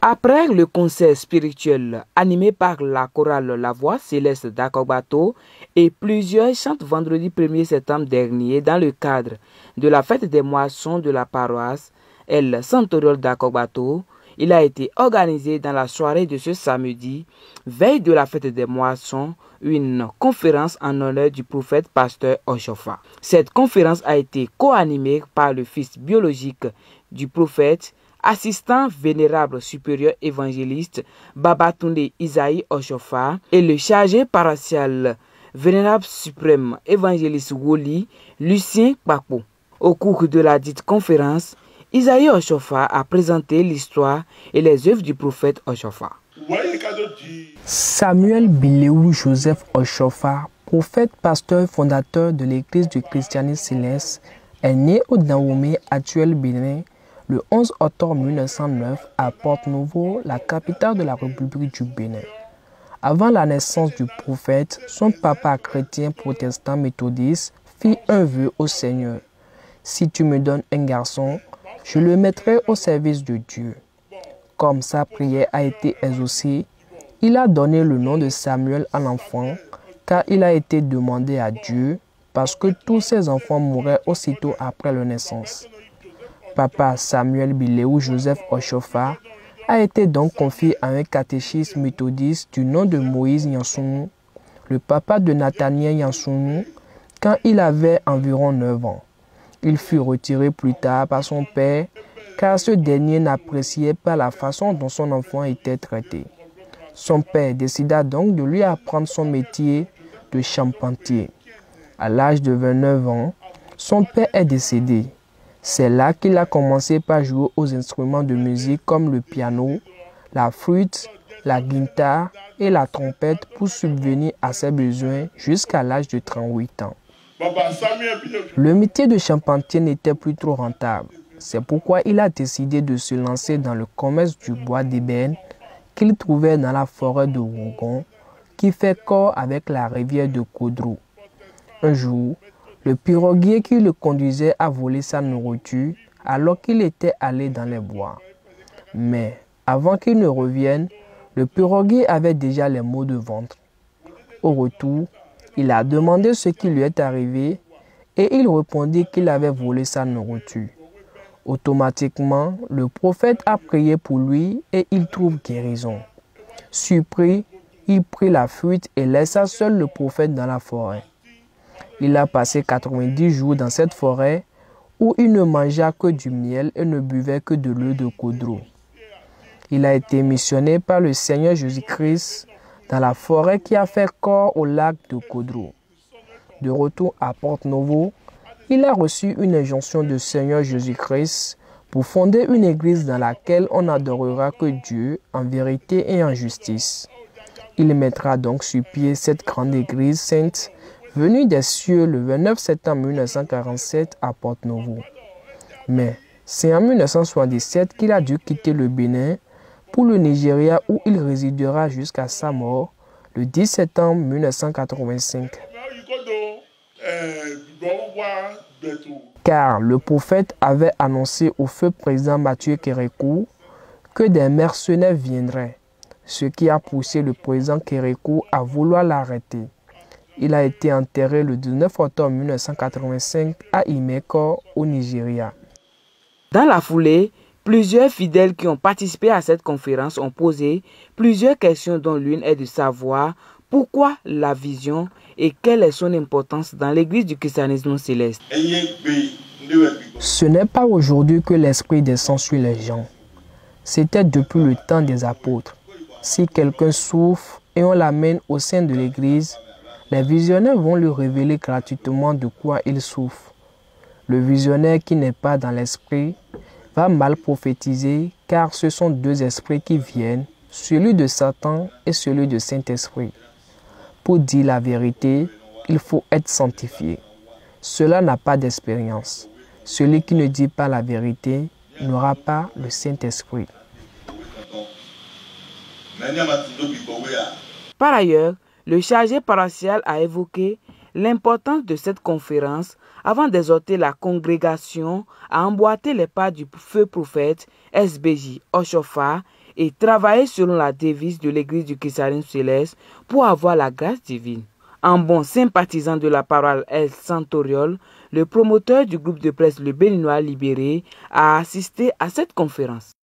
Après le concert spirituel animé par la chorale La Voix Céleste d'Akogbato et plusieurs chantes vendredi 1er septembre dernier dans le cadre de la fête des moissons de la paroisse El Santoriol d'Akogbato, il a été organisé dans la soirée de ce samedi, veille de la fête des moissons, une conférence en honneur du prophète pasteur Oshofa. Cette conférence a été co-animée par le fils biologique du prophète, assistant vénérable supérieur évangéliste Babatunde Isaïe Oshofa et le chargé paroissial vénérable suprême évangéliste Woli Lucien Kpapo. Au cours de la dite conférence, Isaïe Oshofa a présenté l'histoire et les œuvres du prophète Oshofa. Samuel Bileou Joseph Oshofa, prophète, pasteur, fondateur de l'église du christianisme céleste, est né au Dahomey, actuel Bénin, le 11 octobre 1909 à Porte-Nouveau, la capitale de la République du Bénin. Avant la naissance du prophète, son papa chrétien protestant méthodiste fit un vœu au Seigneur. Si tu me donnes un garçon, je le mettrai au service de Dieu. Comme sa prière a été exaucée, il a donné le nom de Samuel à l'enfant, car il a été demandé à Dieu, parce que tous ses enfants mouraient aussitôt après leur naissance. Papa Samuel Biléou Joseph Oshofa a été donc confié à un catéchiste méthodiste du nom de Moïse Yansounou, le papa de Nathaniel Yansounou, quand il avait environ 9 ans. Il fut retiré plus tard par son père car ce dernier n'appréciait pas la façon dont son enfant était traité. Son père décida donc de lui apprendre son métier de charpentier. À l'âge de 29 ans, son père est décédé. C'est là qu'il a commencé par jouer aux instruments de musique comme le piano, la flûte, la guitare et la trompette pour subvenir à ses besoins jusqu'à l'âge de 38 ans. Le métier de charpentier n'était plus trop rentable. C'est pourquoi il a décidé de se lancer dans le commerce du bois d'ébène qu'il trouvait dans la forêt de Rougon, qui fait corps avec la rivière de Coudrou. Un jour, le piroguier qui le conduisait a volé sa nourriture alors qu'il était allé dans les bois. Mais avant qu'il ne revienne, le piroguier avait déjà les maux de ventre. Au retour, il a demandé ce qui lui est arrivé et il répondit qu'il avait volé sa nourriture. Automatiquement, le prophète a prié pour lui et il trouve guérison. Surpris, il prit la fuite et laissa seul le prophète dans la forêt. Il a passé 90 jours dans cette forêt où il ne mangea que du miel et ne buvait que de l'eau de coudreau. Il a été missionné par le Seigneur Jésus-Christ dans la forêt qui a fait corps au lac de Coudreau. De retour à Porte-Nouveau, il a reçu une injonction du Seigneur Jésus-Christ pour fonder une église dans laquelle on adorera que Dieu en vérité et en justice. Il mettra donc sur pied cette grande église sainte venue des cieux le 29 septembre 1947 à Porte-Nouveau. Mais c'est en 1977 qu'il a dû quitter le Bénin pour le Nigeria où il résidera jusqu'à sa mort le 10 septembre 1985. Car le prophète avait annoncé au feu président Mathieu Kérékou que des mercenaires viendraient, ce qui a poussé le président Kérékou à vouloir l'arrêter. Il a été enterré le 19 octobre 1985 à Imeko, au Nigeria. Dans la foulée, Plusieurs fidèles qui ont participé à cette conférence ont posé plusieurs questions dont l'une est de savoir pourquoi la vision et quelle est son importance dans l'église du christianisme céleste. Ce n'est pas aujourd'hui que l'Esprit descend sur les gens. C'était depuis le temps des apôtres. Si quelqu'un souffre et on l'amène au sein de l'église, les visionnaires vont lui révéler gratuitement de quoi il souffre. Le visionnaire qui n'est pas dans l'esprit va mal prophétiser car ce sont deux esprits qui viennent, celui de Satan et celui de Saint-Esprit. Pour dire la vérité, il faut être sanctifié. Cela n'a pas d'expérience. Celui qui ne dit pas la vérité n'aura pas le Saint-Esprit. Par ailleurs, le chargé paroissial a évoqué l'importance de cette conférence avant d'exhorter la congrégation à emboîter les pas du feu prophète SBJ Oshofa et travailler selon la devise de l'Église du christianisme céleste pour avoir la grâce divine. Un bon sympathisant de la parole El Santoriol, le promoteur du groupe de presse Le Béninois Libéré a assisté à cette conférence.